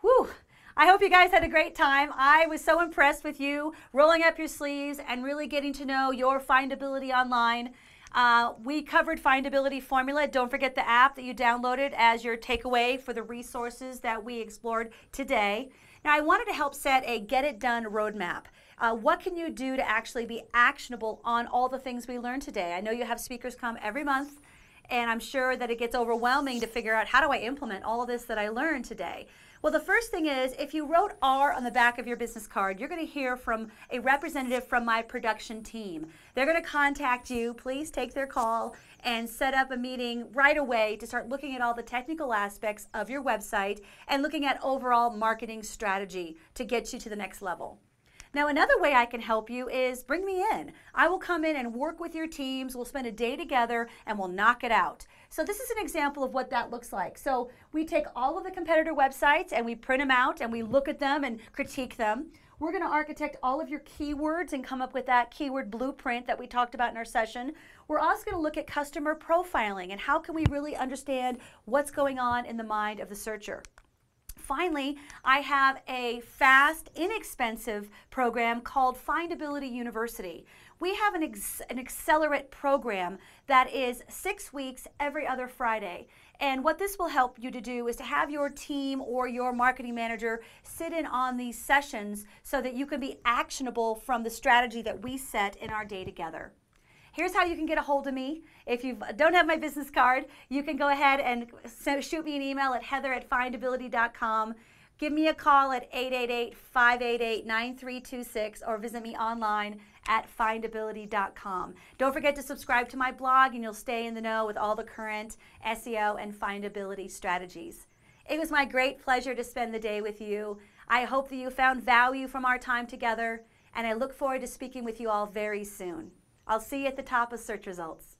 Whew. I hope you guys had a great time. I was so impressed with you rolling up your sleeves and really getting to know your findability online. Uh, we covered findability formula. Don't forget the app that you downloaded as your takeaway for the resources that we explored today. Now, I wanted to help set a get it done roadmap. Uh, what can you do to actually be actionable on all the things we learned today? I know you have speakers come every month, and I'm sure that it gets overwhelming to figure out how do I implement all of this that I learned today. Well, the first thing is if you wrote R on the back of your business card, you're going to hear from a representative from my production team. They're going to contact you. Please take their call and set up a meeting right away to start looking at all the technical aspects of your website and looking at overall marketing strategy to get you to the next level. Now, another way I can help you is bring me in. I will come in and work with your teams. We'll spend a day together and we'll knock it out. So this is an example of what that looks like. So we take all of the competitor websites and we print them out and we look at them and critique them. We're going to architect all of your keywords and come up with that keyword blueprint that we talked about in our session. We're also going to look at customer profiling and how can we really understand what's going on in the mind of the searcher finally, I have a fast, inexpensive program called Findability University. We have an, an accelerate program that is six weeks every other Friday. And what this will help you to do is to have your team or your marketing manager sit in on these sessions so that you can be actionable from the strategy that we set in our day together. Here's how you can get a hold of me. If you don't have my business card, you can go ahead and shoot me an email at heather at findability.com. Give me a call at 888 588 9326 or visit me online at findability.com. Don't forget to subscribe to my blog and you'll stay in the know with all the current SEO and findability strategies. It was my great pleasure to spend the day with you. I hope that you found value from our time together, and I look forward to speaking with you all very soon. I'll see you at the top of search results.